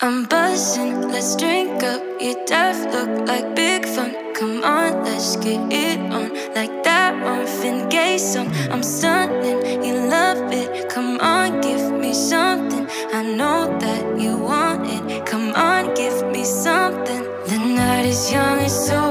I'm buzzing, let's drink up. You deaf look like big fun. Come on, let's get it on. Like that Marvin Gaye song. I'm stunning, you love it. Come on, give me something. I know that you want it. Come on, give me something. The night is young and so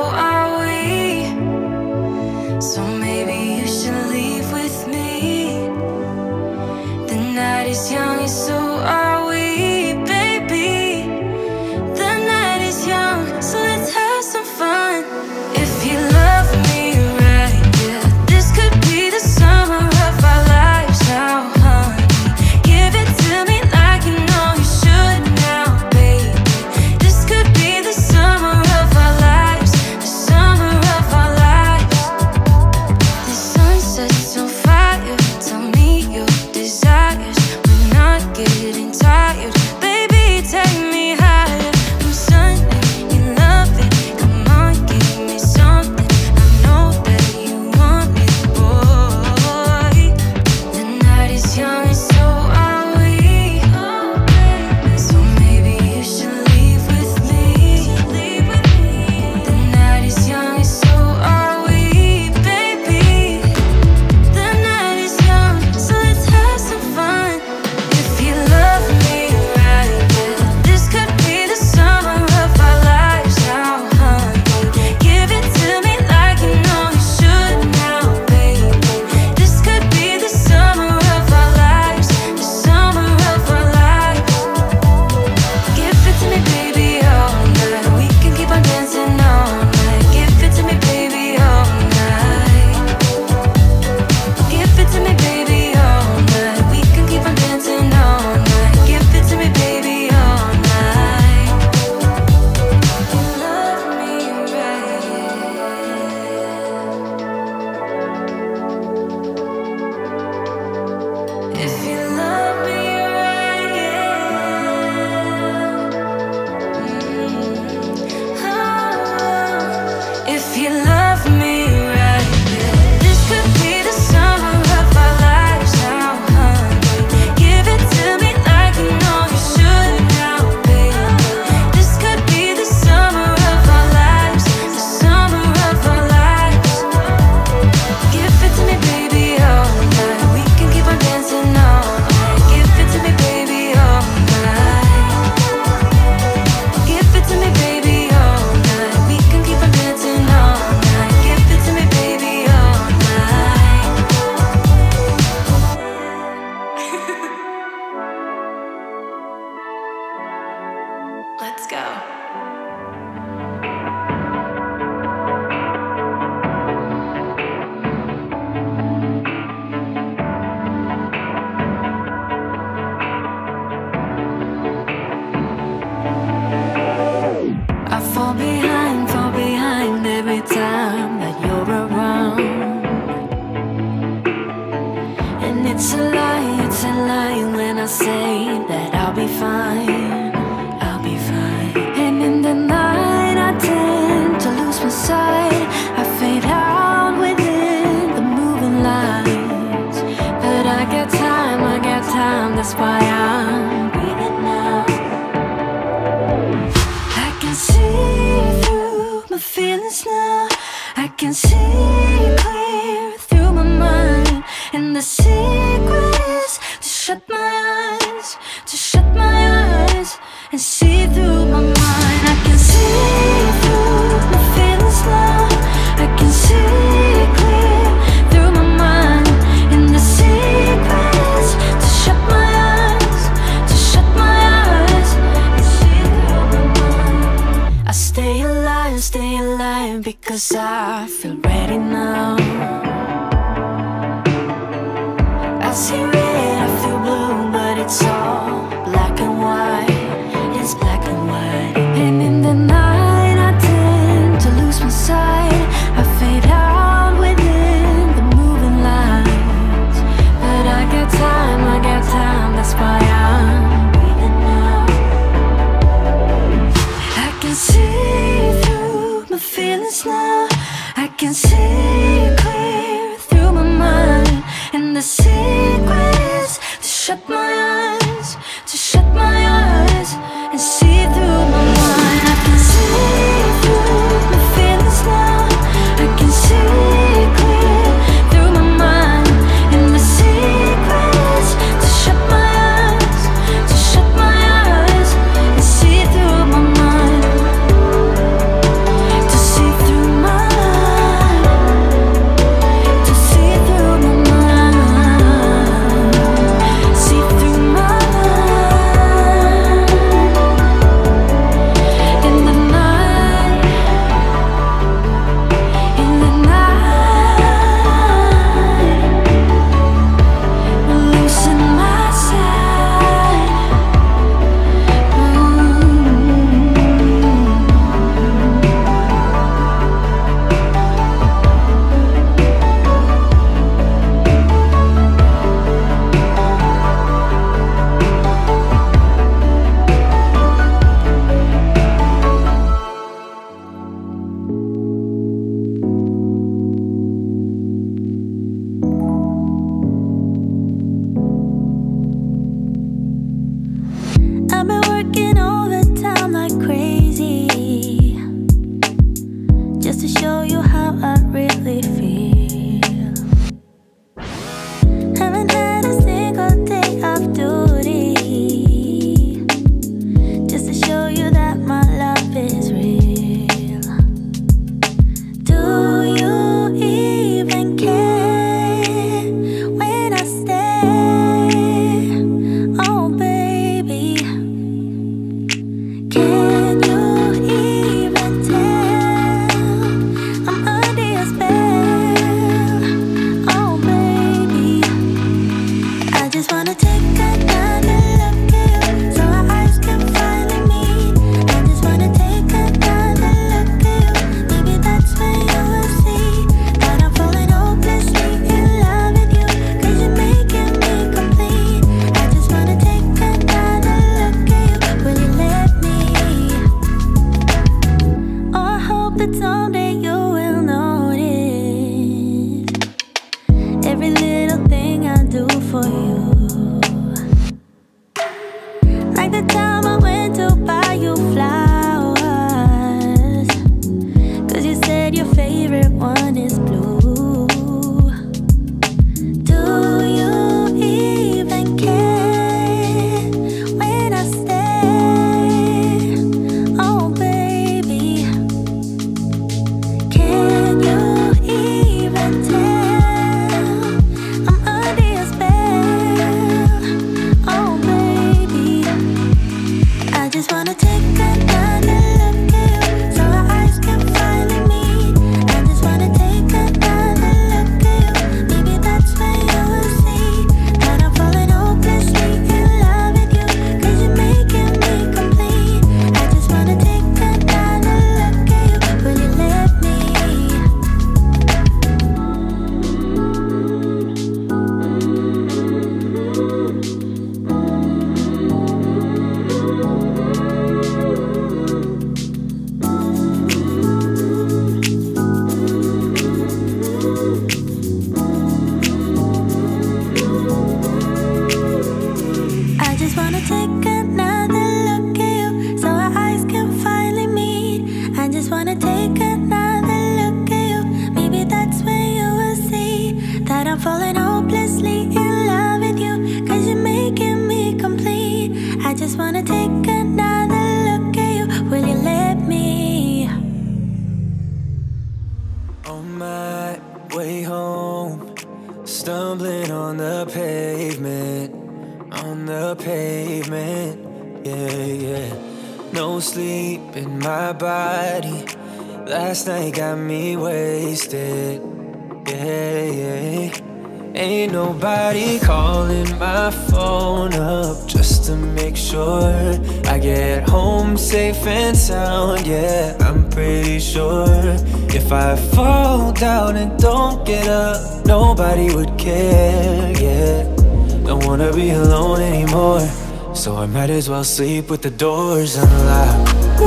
Might as well sleep with the doors unlocked. Ooh,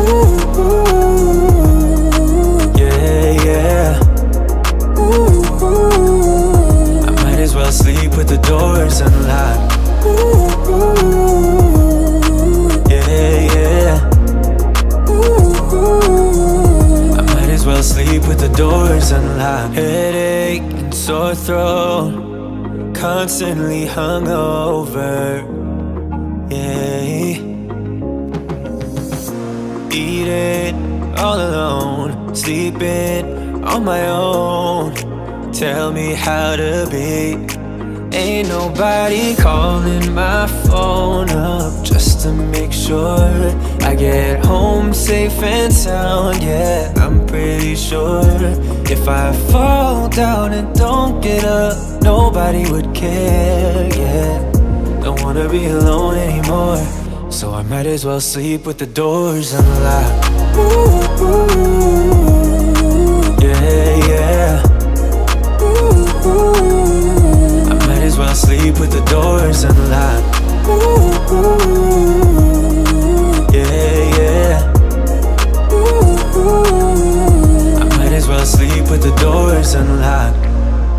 ooh, Yeah, yeah. Ooh, I might as well sleep with the doors unlocked. ooh, the doors unlocked Headache and sore throat Constantly hungover yeah. Eating all alone, sleeping on my own. Tell me how to be. Ain't nobody calling my phone up just to make sure I get home safe and sound. Yeah, I'm pretty sure if I fall down and don't get up, nobody would care. Yeah. Don't wanna be alone anymore So I might as well sleep with the doors unlocked ooh, ooh, Yeah, yeah ooh, I might as well sleep with the doors unlocked Yeah, might as well sleep with the doors unlocked.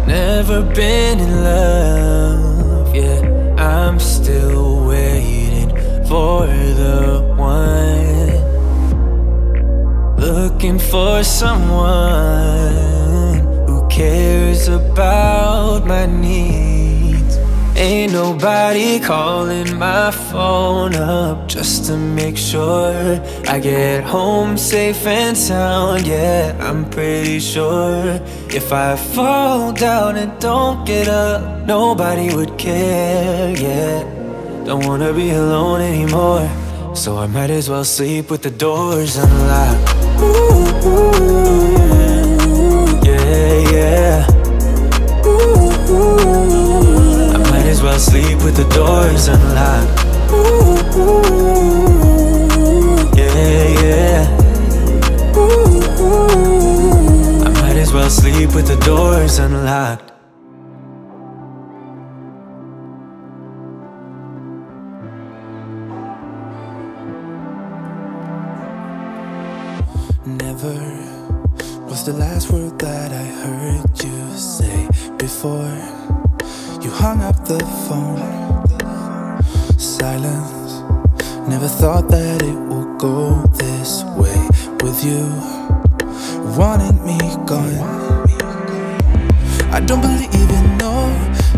Never been in love, yeah. I'm still waiting for the one. Looking for someone who cares about my needs Ain't nobody calling my phone up just to make sure I get home safe and sound. Yeah, I'm pretty sure if I fall down and don't get up, nobody would care. Yeah, don't wanna be alone anymore, so I might as well sleep with the doors unlocked. Ooh, ooh. as well sleep with the doors unlocked. Ooh, yeah, yeah. Ooh, I might as well sleep with the doors unlocked. hung up the phone. Silence, never thought that it would go this way with you. Wanting me gone. I don't believe it, no.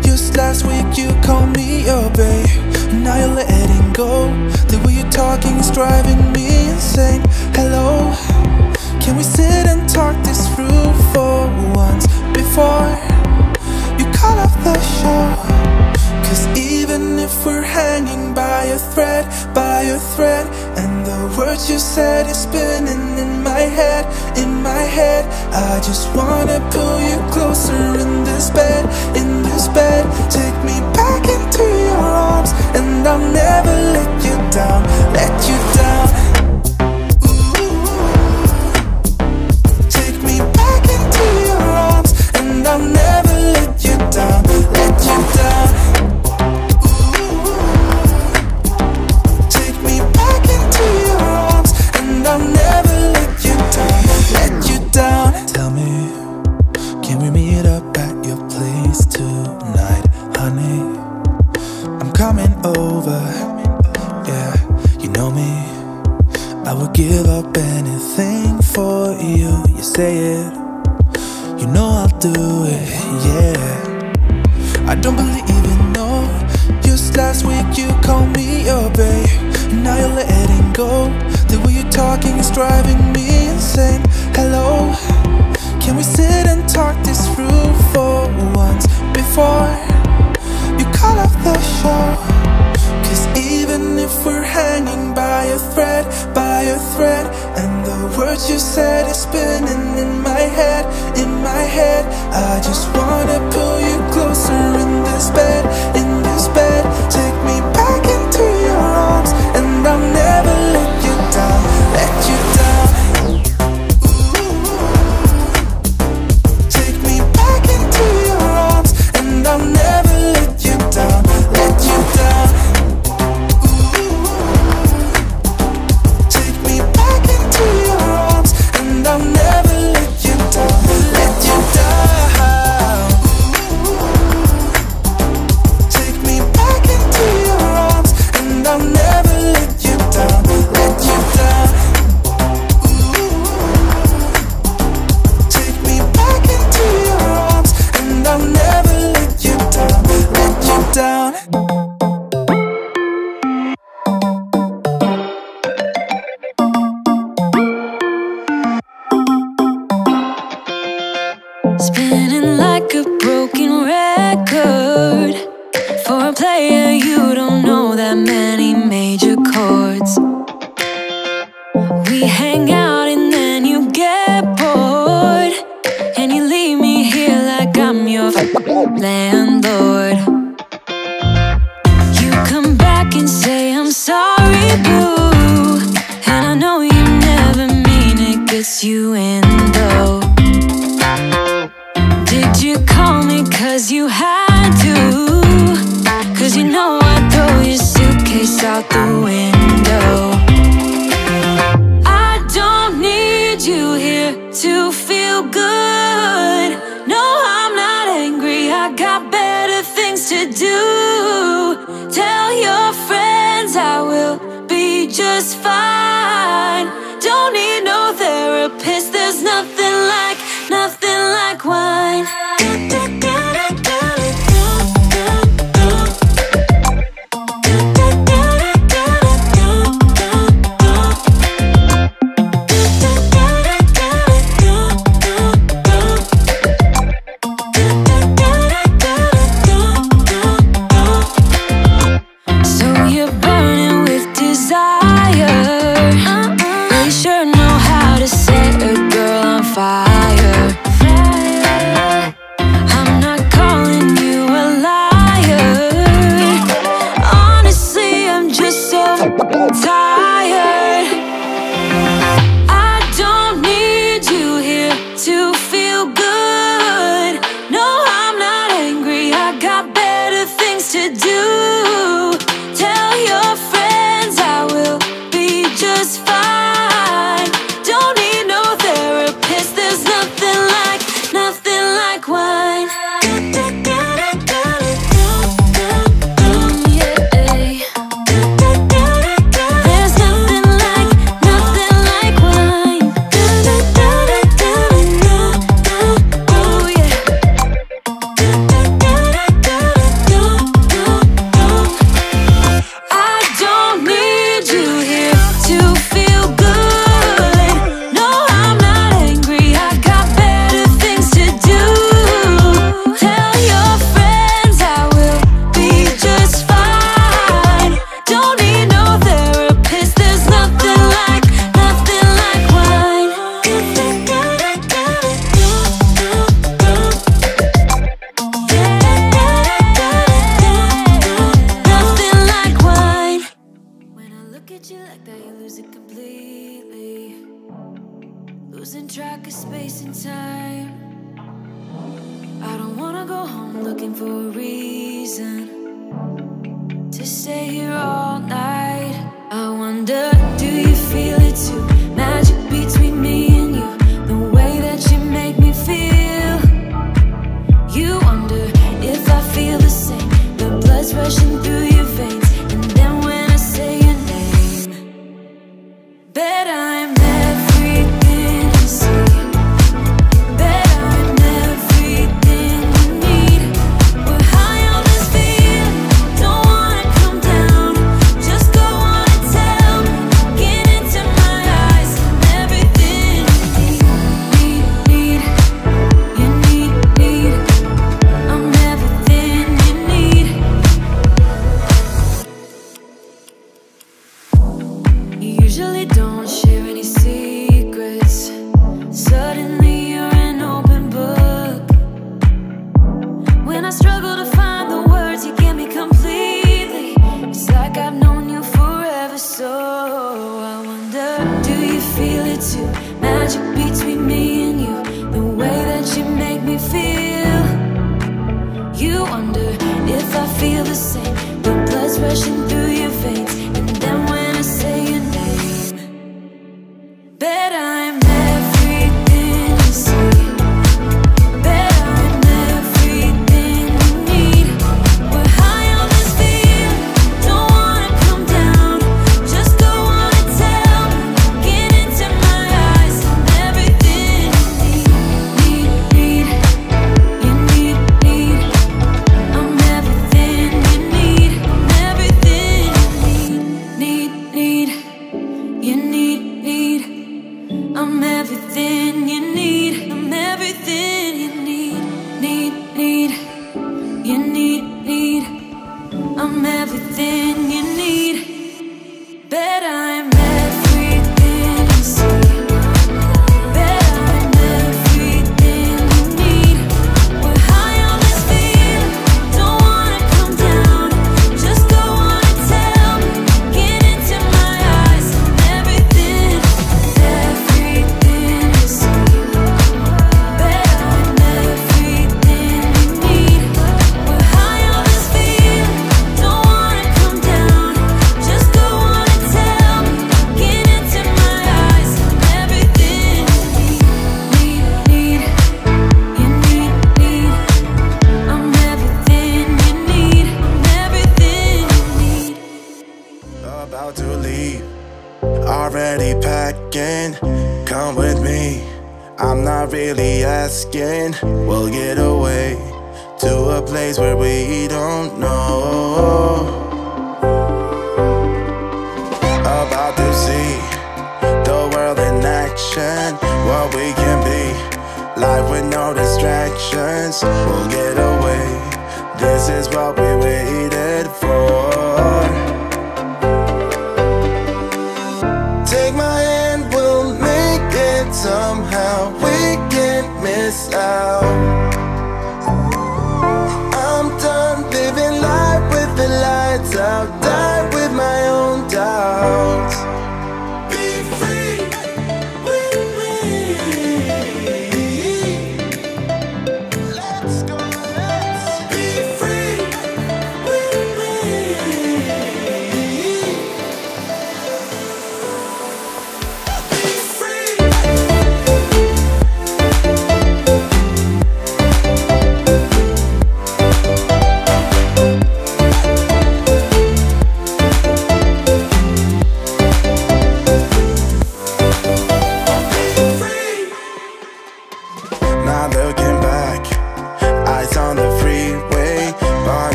Just last week you called me your babe. Now you're letting go. The way you're talking is driving me insane. Hello, can we sit and talk this through for once before? out of the show. Cause even if we're hanging by a thread, by a thread And the words you said is spinning in my head, in my head I just wanna pull you closer in this bed, in this bed. Take me back into your arms And I'll never let you down, let you down.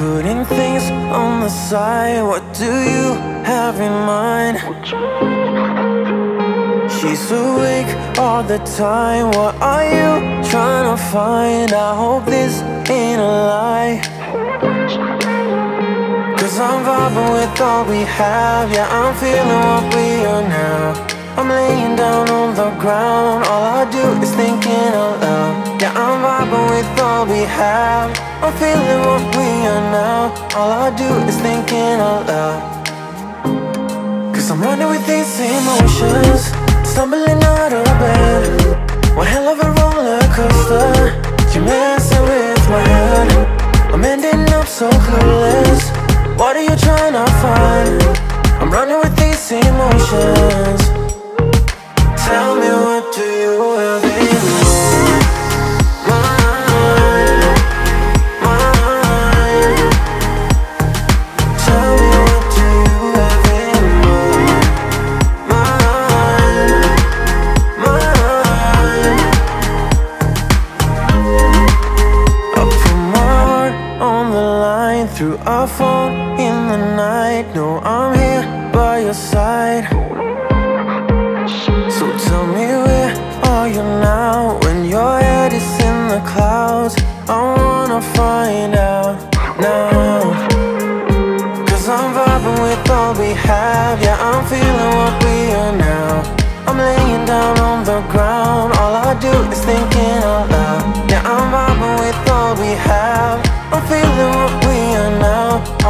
Putting things on the side What do you have in mind? She's awake all the time What are you trying to find? I hope this ain't a lie Cause I'm vibing with all we have Yeah, I'm feeling what we are now I'm laying down on the ground All I do is thinking aloud. Yeah, I'm vibing with all we have I'm feeling what we are now. All I do is thinking out loud. Cause I'm running with these emotions Stumbling out of bed. One hell of a roller coaster You're messing with my head. I'm ending up so clueless. What are you trying to find? I'm running with these emotions. Tell me what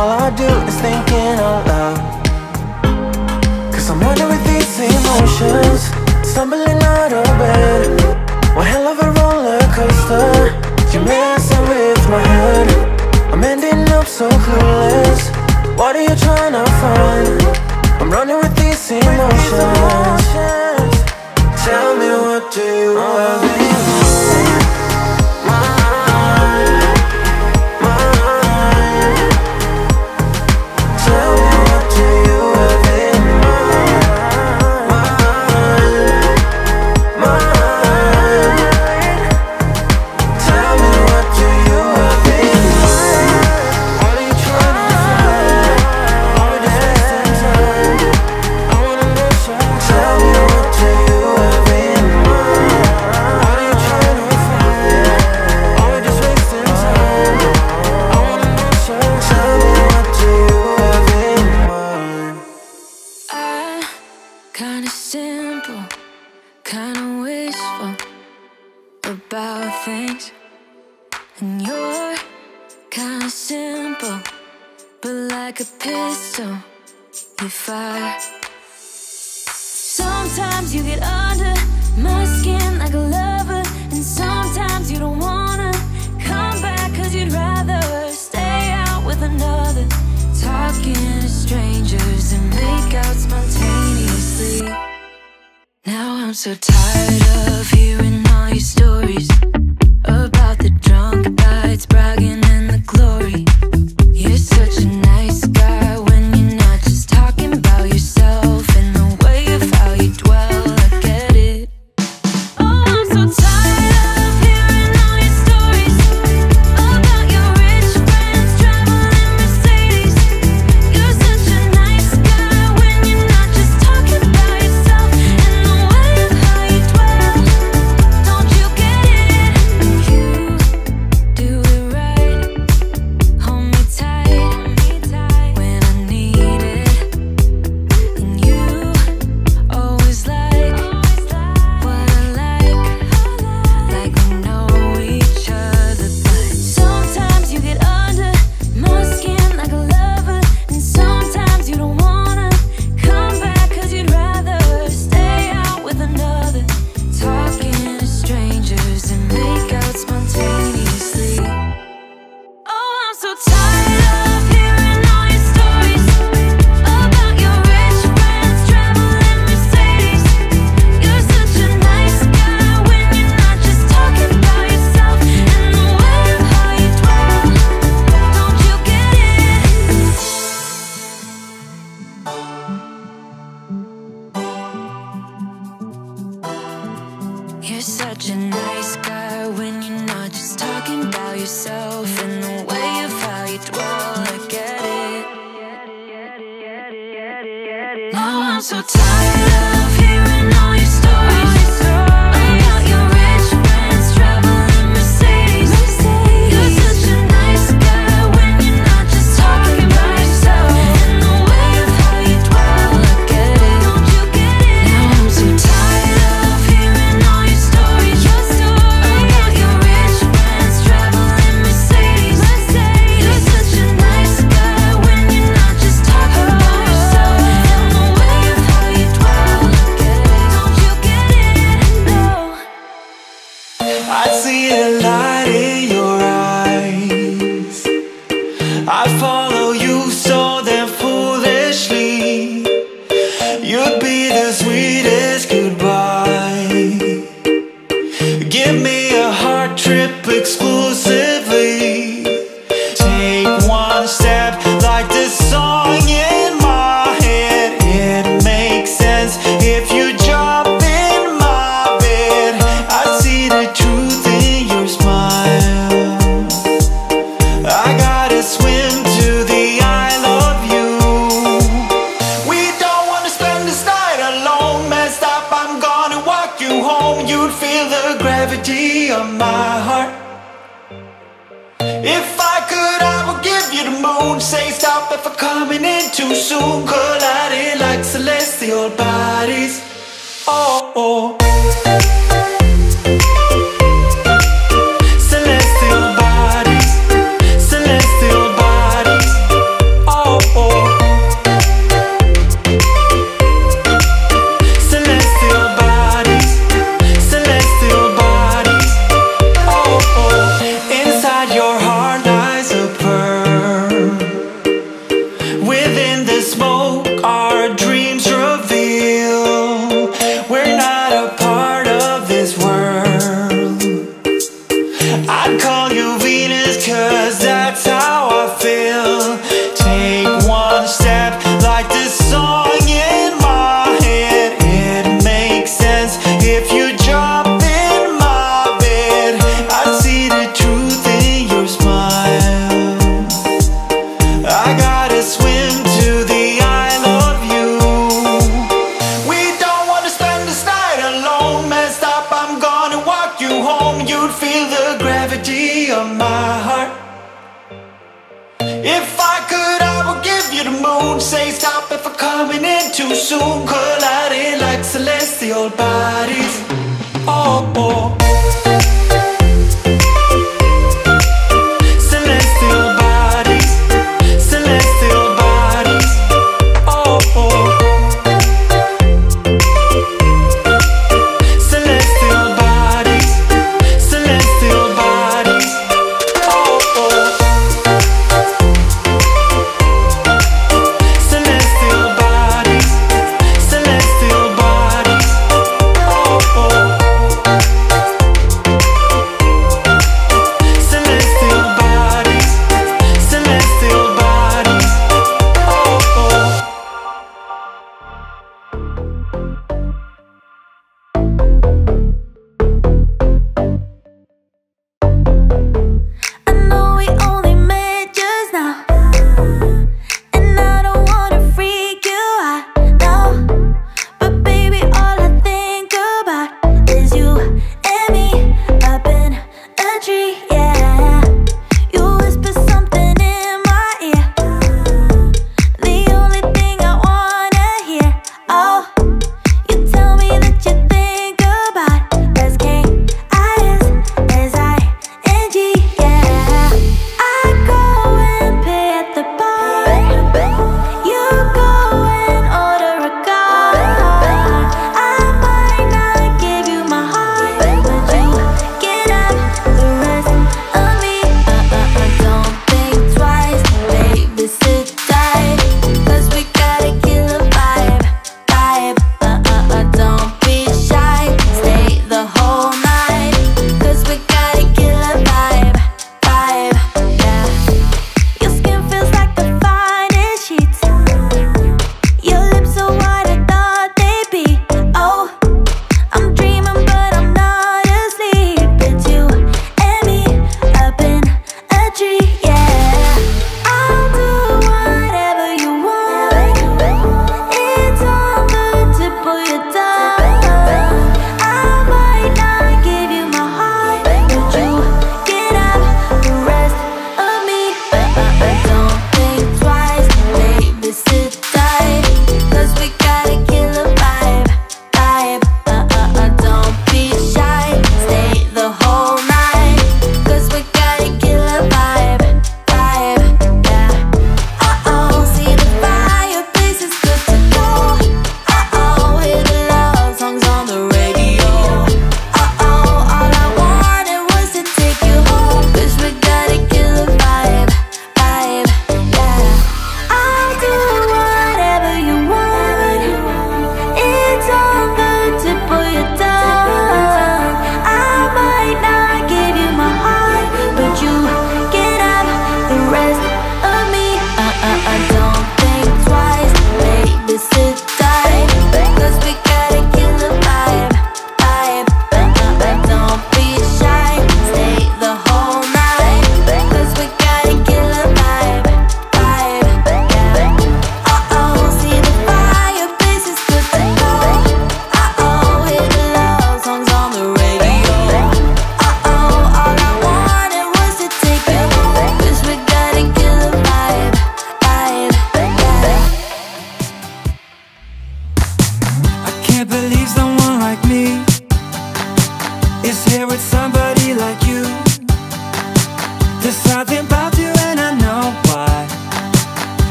all I do is thinking out loud. Cause I'm running with these emotions Stumbling out of bed. One hell of a roller coaster You're messing with my head. I'm ending up so clueless. What are you trying to find? I'm running with these emotions. Tell me what do you love?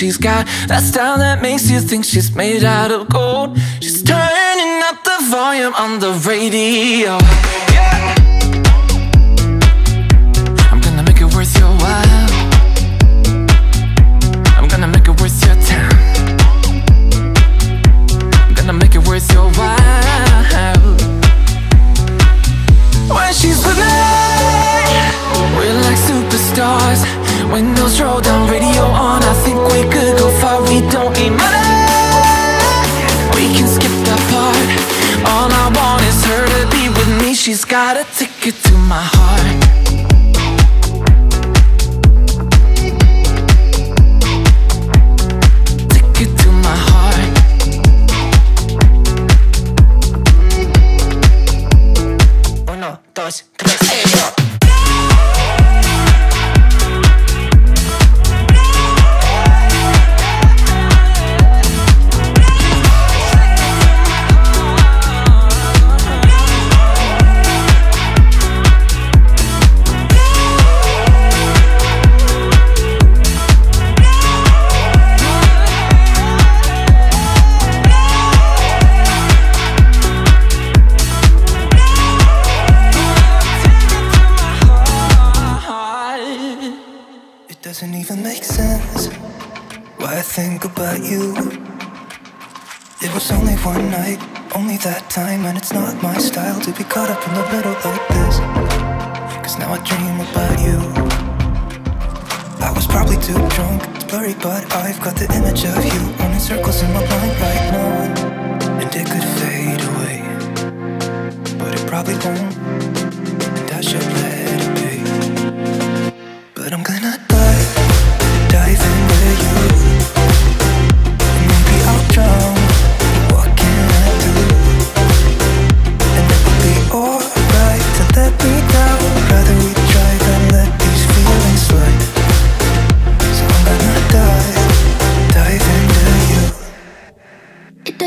She's got. That style that makes you think she's made out of gold. She's turning up the volume on the radio.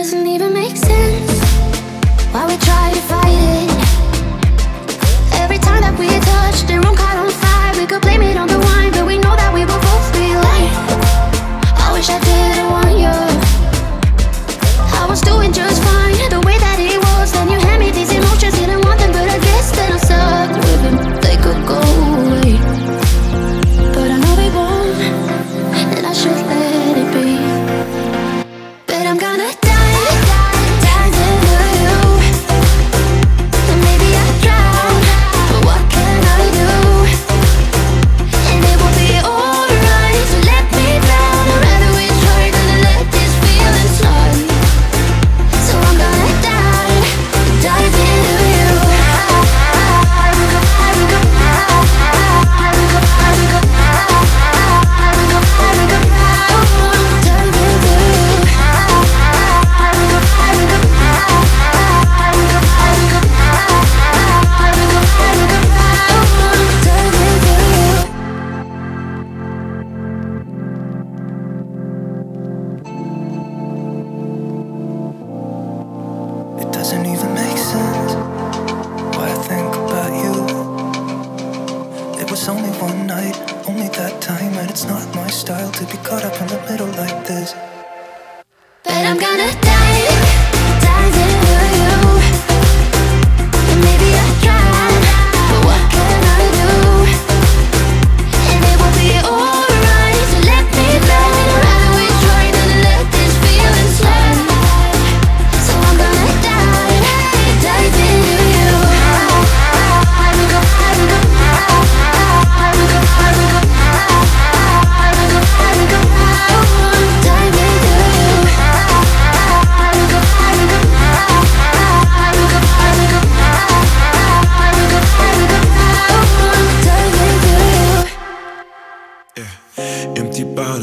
doesn't even make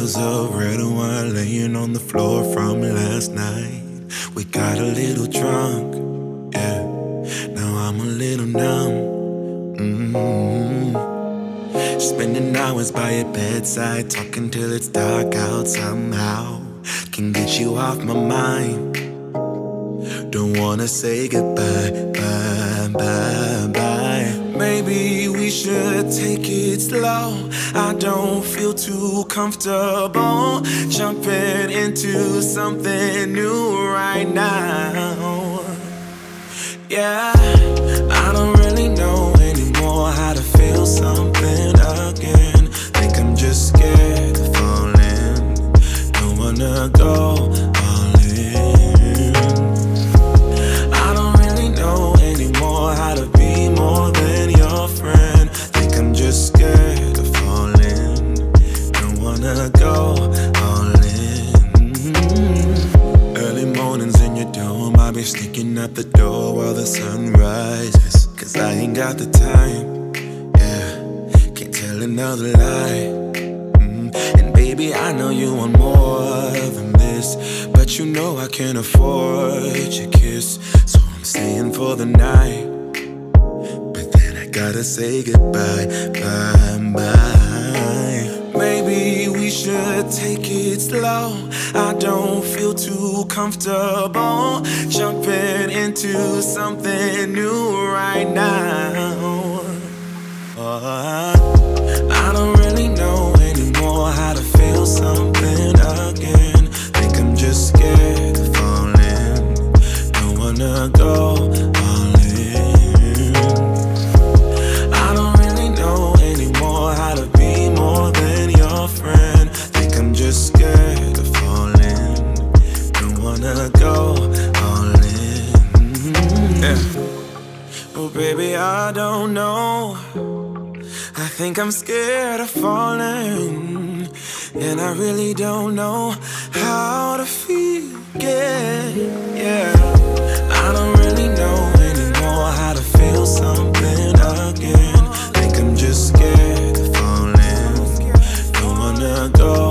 bottles of red wine laying on the floor from last night. We got a little drunk, yeah. Now I'm a little numb. mm Spending hours by your bedside, talking till it's dark out somehow. Can get you off my mind. Don't wanna say goodbye, bye, bye, bye. Maybe we should take it slow. I don't feel too comfortable jumping into something new right now. Yeah, I don't really know anymore how to feel something again. Think I'm just scared of falling. Don't wanna go Just scared of falling. Don't wanna go all in. Early mornings in your dome, I'll be sneaking out the door while the sun rises. Cause I ain't got the time, yeah. Can't tell another lie. Mm, And baby, I know you want more than this, but you know I can't afford your kiss, so I'm staying for the night. Gotta say goodbye, bye, bye. Maybe we should take it slow. I don't feel too comfortable jumping into something new right now. Oh, I don't really know anymore how to feel something again. Think I'm just scared of falling. Don't wanna go think I'm scared of falling. And I really don't know how to feel again. Yeah. I don't really know anymore how to feel something again. Think I'm just scared of falling. Don't wanna go